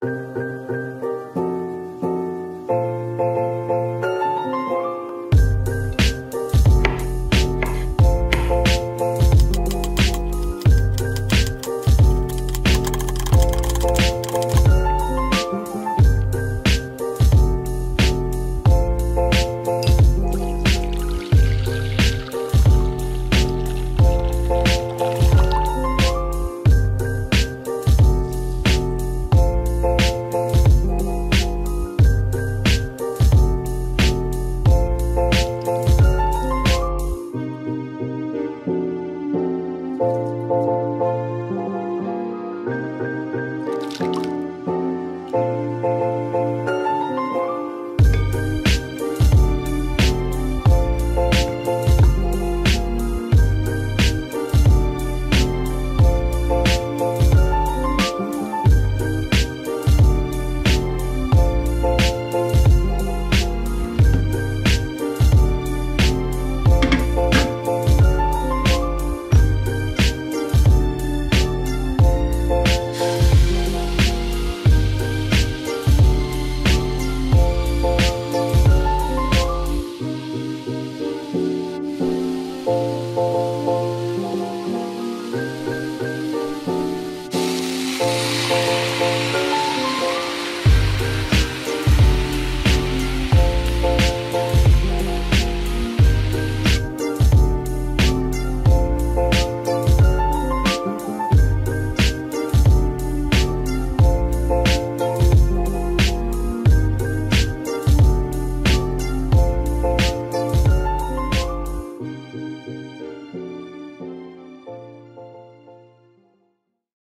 Música